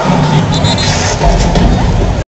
Thank you.